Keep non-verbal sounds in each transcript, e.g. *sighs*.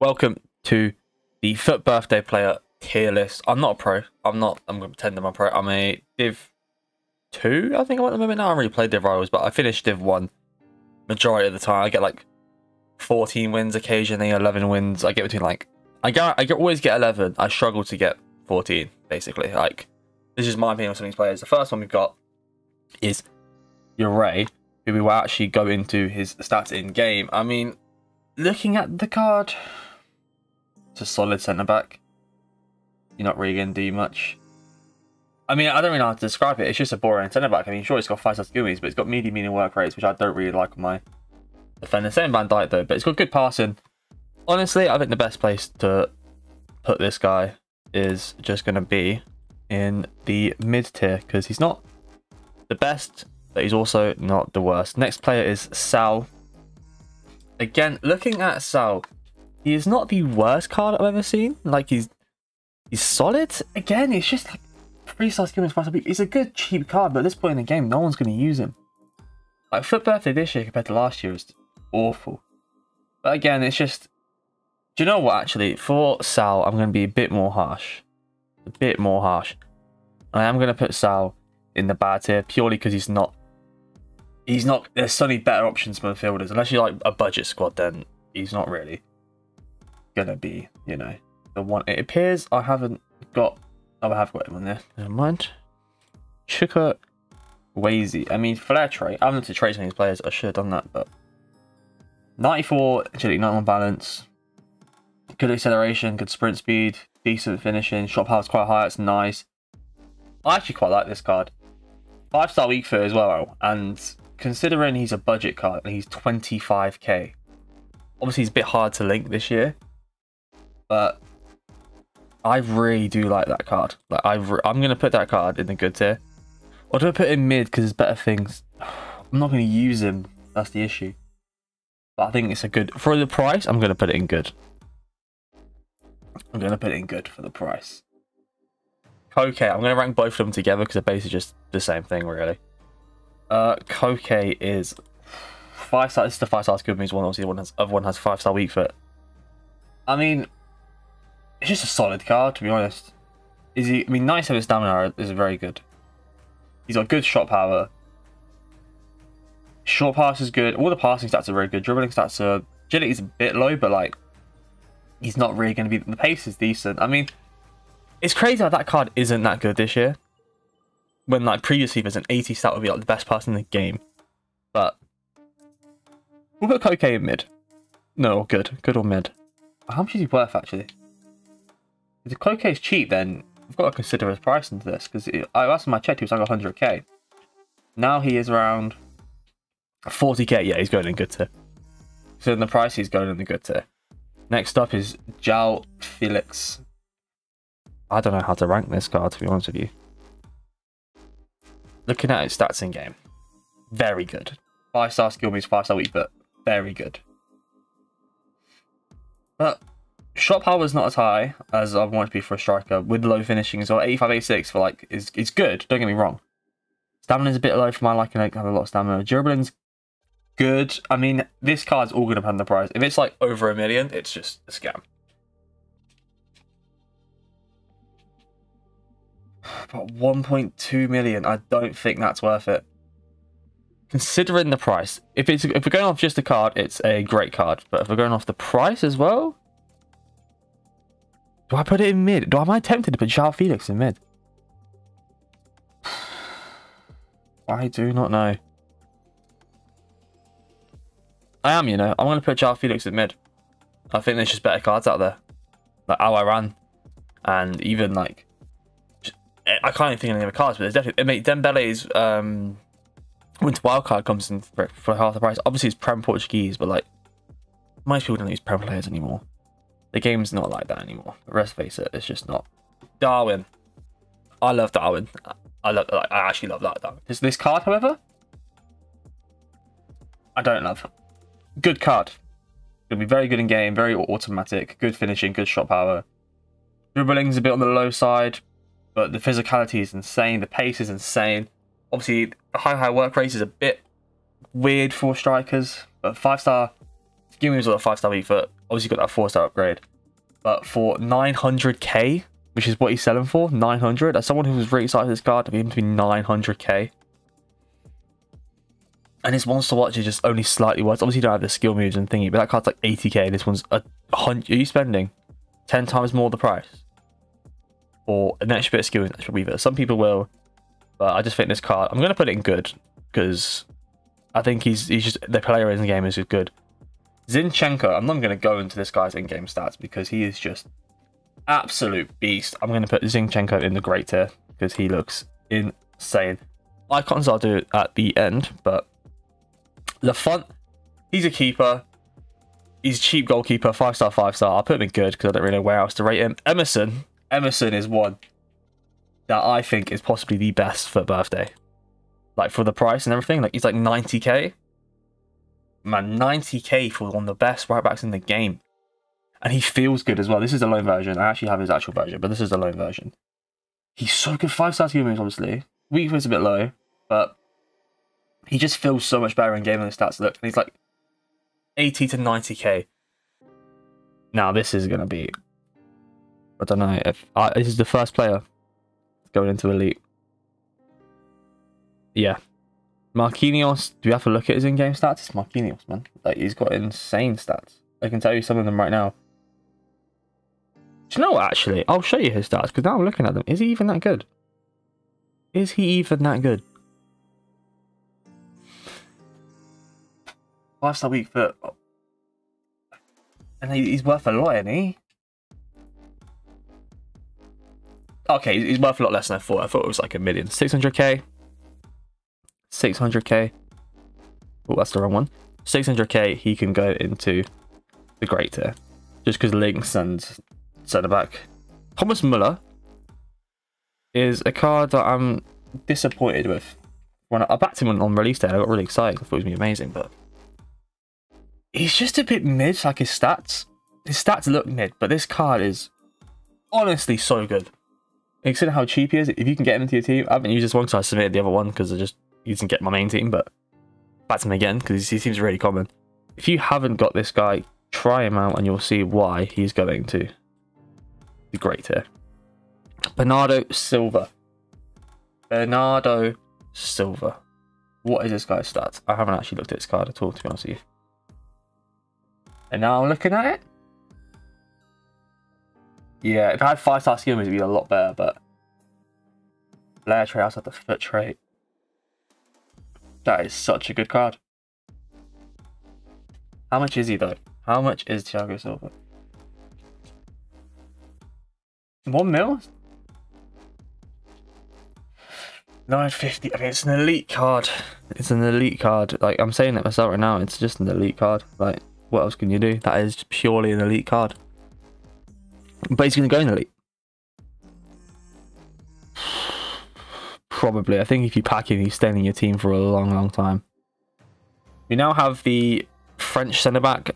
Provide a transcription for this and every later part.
welcome to the FUT Birthday Player tier list. I'm not a pro. I'm not. I'm going to pretend I'm a pro. I'm a Div 2, I think I'm at the moment now. I haven't really played Div Rivals, but I finished Div 1 majority of the time. I get like 14 wins occasionally, 11 wins. I get between like... I get, I get, always get 11. I struggle to get 14, basically. Like, this is my opinion on some of these players. The first one we've got is Uray, who we will actually go into his stats in game. I mean, looking at the card, a solid centre back. You're not really going to do much. I mean, I don't really know how to describe it. It's just a boring centre back. I mean, sure, it's got five star skills, but it's got medium medium work rates, which I don't really like on my defender. Same Van Dijk though, but it's got good passing. Honestly, I think the best place to put this guy is just going to be in the mid tier because he's not the best, but he's also not the worst. Next player is Sal. Again, looking at Sal, he is not the worst card I've ever seen. Like he's he's solid. Again, it's just like three star skill possibly. He's a good cheap card, but at this point in the game, no one's going to use him. Like FUT Birthday this year compared to last year is awful. But again, it's just. Do you know what? Actually, for Sal, I'm going to be a bit more harsh. A bit more harsh. I am going to put Sal in the bad tier purely because he's not. He's not. There's so many better options for midfielders. Unless you're like a budget squad, then he's not really gonna be. You know, the one. It appears I haven't got. Oh, I have got him on there. Never mind. Chuka Wazy. I mean, Flair trait. I haven't looked at traits on these players. I should have done that, but 94 agility, 91 balance, good acceleration, good sprint speed, decent finishing, shot power's quite high. It's nice. I actually quite like this card. Five star weak foot as well, and considering he's a budget card and he's 25k, obviously he's a bit hard to link this year, but I really do like that card. Like I, I'm gonna put that card in the good tier. Or do I put in mid because there's better things? *sighs* I'm not gonna use him. That's the issue. But I think it's a good for the price. I'm gonna put it in good. I'm gonna put it in good for the price. Okay, I'm gonna rank both of them together because they're basically just the same thing, really. Uh, Koke is five star. This is the five star good means one. Obviously, one has other one has five star weak foot. I mean, it's just a solid card to be honest. Is he? I mean, nice of his stamina is very good. He's got good shot power. Short pass is good. All the passing stats are very good. Dribbling stats are agility is a bit low, but like he's not really going to be. The pace is decent. I mean, it's crazy how that card isn't that good this year. When like previously there's an 80 stat would be like the best person in the game, but we'll put Koke in mid. No, good, good or mid. How much is he worth actually? If Koke is cheap, then I've got to consider his price into this because I last time I checked he was like 100k. Now he is around 40k. Yeah, he's going in good tier. So in the price, he's going in the good tier. Next up is João Felix. I don't know how to rank this card, to be honest with you. Looking at its stats in game, very good. Five star skill means five star weak, but very good. But shot power is not as high as I want it to be for a striker with low finishing as well. 85, 86 for like is is good. Don't get me wrong. Stamina is a bit low for my liking. I have a lot of stamina. Dribling's good. I mean, this card's all going to depend on the price. If it's like over a million, it's just a scam. *sighs* But 1.2 million, I don't think that's worth it. Considering the price, if it's if we're going off just the card, it's a great card. But if we're going off the price as well, do I put it in mid? Do am I tempted to put João Felix in mid? I do not know. I am, you know. I'm going to put João Felix in mid. I think there's just better cards out there. Like Al Iran. And even like I can't even think of any other cards, but there's definitely. I mean, Dembele's um, Winter Wildcard comes in for, for, half the price. Obviously, it's Prem Portuguese, but like most people don't use Prem players anymore. The game's not like that anymore. Let's face it, it's just not. Darwin, I love Darwin. I love. I actually love that Darwin. This this card, however, I don't love. Good card. Gonna be very good in game, very automatic, good finishing, good shot power. Dribbling's a bit on the low side, but the physicality is insane. The pace is insane. Obviously, the high high work rate is a bit weird for strikers, but five star. Give me a five star weak foot. Obviously, got that four star upgrade. But for 900k, which is what he's selling for, 900, as someone who was really excited for this card, for him to be 900k. And his monster watch is just only slightly worse. Obviously, you don't have the skill moves and thingy, but that card's like 80k. This one's a hundred. Are you spending 10 times more the price Or an extra bit of skill and extra weaver? Some people will, but I just think this card. I'm gonna put it in good because I think he's he's just the player in the game is good. Zinchenko. I'm not gonna go into this guy's in-game stats because he is just absolute beast. I'm gonna put Zinchenko in the great tier because he looks insane. Icons I'll do at the end, but Lafont, he's a keeper. He's a cheap goalkeeper, five star, five star. I'll put him in good because I don't really know where else to rate him. Emerson, Emerson is one that I think is possibly the best for birthday. Like for the price and everything, like he's like 90k. Man, 90k for one of the best right backs in the game. And he feels good as well. This is a loan version. I actually have his actual version, but this is a loan version. He's so good. Five star skill moves, obviously. Weak is a bit low, but he just feels so much better in game than his stats look. And he's like 80 to 90k. Now this is gonna be. I don't know if uh, this is the first player going into elite. Yeah, Marquinhos. Do we have to look at his in-game stats? It's Marquinhos, man. Like he's got insane stats. I can tell you some of them right now. Do you know what, actually? I'll show you his stats because now I'm looking at them. Is he even that good? Is he even that good? Five star week foot. And he's worth a lot, isn't he? Okay, he's worth a lot less than I thought. I thought it was like a million. 600k. 600k. Oh, that's the wrong one. 600k, he can go into the great tier. Just because links and centre back. Thomas Muller is a card that I'm disappointed with. When I, backed him on, release day, I got really excited. I thought it was going to be amazing, but he's just a bit mid, like his stats. His stats look mid, but this card is honestly so good. Consider how cheap he is. If you can get him into your team, I haven't used this one because I submitted the other one because I just didn't get my main team, but back to him again because he seems really common. If you haven't got this guy, try him out and you'll see why he's going to be great here. Bernardo Silva. Bernardo Silva. What is this guy's stats? I haven't actually looked at his card at all, to be honest with you. And now I'm looking at it. Yeah, if I had five star skill it'd be a lot better, but Flair trait outside the foot trait. That is such a good card. How much is he though? How much is Thiago Silva? One mil? 950. I mean, it's an elite card. It's an elite card. Like, I'm saying it myself right now. It's just an elite card. Like, what else can you do? That is purely an elite card. But he's going to go in elite. Probably. I think if you pack him, he's staying in your team for a long, long time. We now have the French centre back,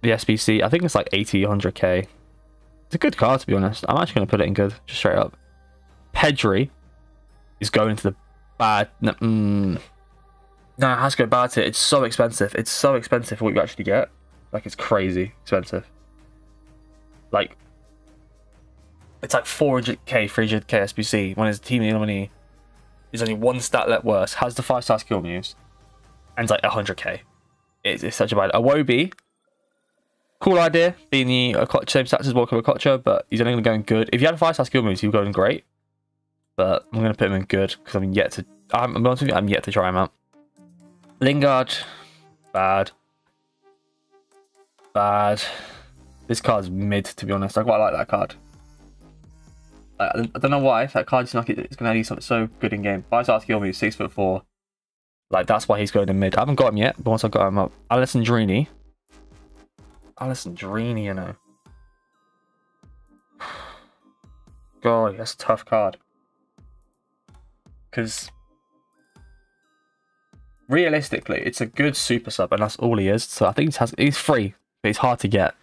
the SBC. I think it's like 80, 100k. It's a good card, to be honest. I'm actually going to put it in good, just straight up. Pedri is going to the bad. No, mm, no, it has to go bad to it. It's so expensive. It's so expensive for what you actually get. Like, it's crazy expensive. Like, it's like 400k, 300k SBC when his team enemy is only one stat let worse, has the 5 star skill moves, and it's like 100k. It's, it's such a bad. Iwobi, cool idea, being the same stats as Walker Okocha, but he's only going good. If you had 5 star skill moves, he would go in great. But I'm going to put him in good because I'm yet to. I'm, I'm I'm yet to try him out. Lingard, bad. Bad. This card's mid, to be honest. I quite like that card. I, I don't know why. If that card seems like it's going to do something so good in game. Star skill move, six foot four. Like, that's why he's going in mid. I haven't got him yet, but once I got him up. Alessandrini. Alessandrini, you know. *sighs* God, that's a tough card. Because realistically, it's a good super sub, and that's all he is. So I think he has, he's free, but he's hard to get.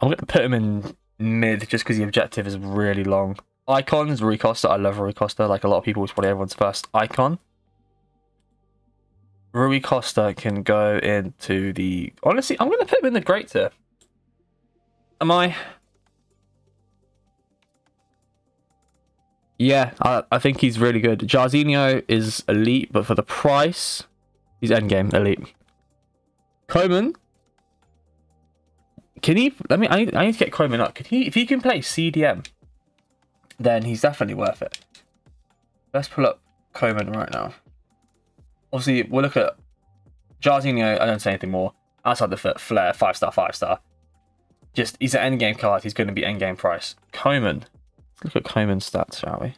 I'm going to put him in mid just because the objective is really long. Icons, Rui Costa. I love Rui Costa. Like a lot of people, it's probably everyone's first icon. Rui Costa can go into the. Honestly, I'm going to put him in the great tier. Am I? Yeah, I, I think he's really good. Jairzinho is elite, but for the price, he's endgame elite. Coman, can he? Let me. I need, I need to get Coman up. Can he? If he can play CDM, then he's definitely worth it. Let's pull up Coman right now. Obviously, we'll look at Jairzinho. I don't say anything more. Outside the foot, Flair, five star, five star. Just he's an end game card. He's going to be end game price. Coman. Let's look at Coman's stats, shall we?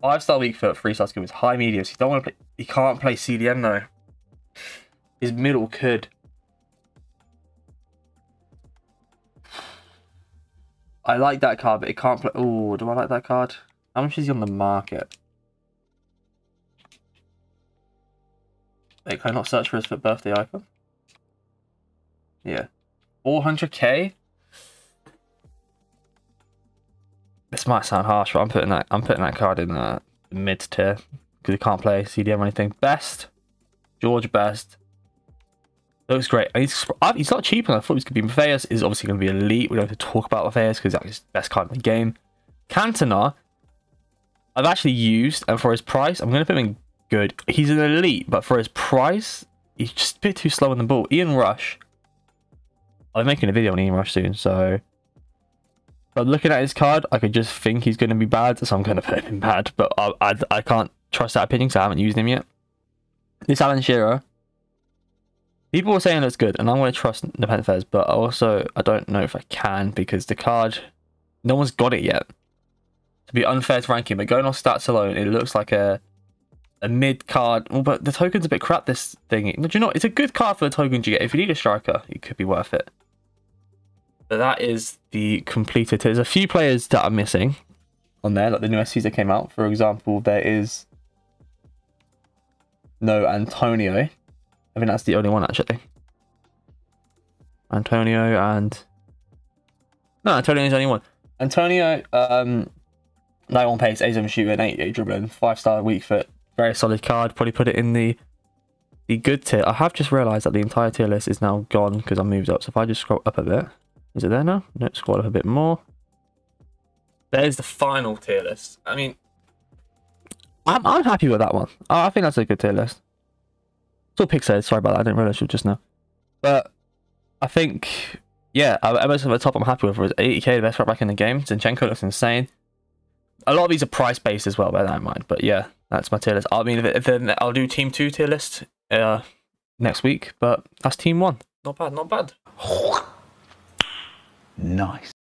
Five star weak foot, three star skill is high medium. So he don't want to play. He can't play CDM though. His middle could. I like that card, but it can't play. Oh, do I like that card? How much is he on the market? Wait, can I not search for his birthday icon? Yeah. 400k? This might sound harsh, but I'm putting that I'm putting that card in the mid tier because he can't play CDM or anything. Best, George Best. Looks great. He's, he's not cheap, and I thought he was going to be. Matthäus is obviously going to be elite. We don't have to talk about Matthäus because that's his best card in the game. Cantona, I've actually used, and for his price, I'm going to put him in good. He's an elite, but for his price, he's just a bit too slow on the ball. Ian Rush. I'll be making a video on Ian Rush soon, so but looking at his card, I could just think he's going to be bad, so I'm going to put him in bad. But I, I, I can't trust that opinion because I haven't used him yet. This Alan Shearer, people were saying it's good, and I'm going to trust Nepenthez, Fez, but also I don't know if I can because the card, no one's got it yet. To be unfair to ranking, but going off stats alone, it looks like a a mid card. Well, but the token's a bit crap. This thing, do you know? It's a good card for the tokens you get. If you need a striker, it could be worth it. But that is the completed. There's a few players that are missing on there, like the new SCs that came out. For example, there is no Antonio. I think that's the only one actually. Antonio and no, Antonio is only one. Antonio, um, 91 pace, 87 shooting, 88 dribbling, five star weak foot, very solid card. Probably put it in the the good tier. I have just realised that the entire tier list is now gone because I moved up. So if I just scroll up a bit, is it there now? Let's scroll up a bit more. There's the final tier list. I mean, I'm, I'm happy with that one. I think that's a good tier list. It's all Pixar. Sorry about that. I didn't realize you just now. But I think, yeah, Emerson at the top I'm happy with was 80k, the best right back in the game. Zinchenko looks insane. A lot of these are price based as well, bear that in mind. But yeah, that's my tier list. I mean, if, if I'll do team two tier list uh, next week, but that's team one. Not bad, not bad. Nice.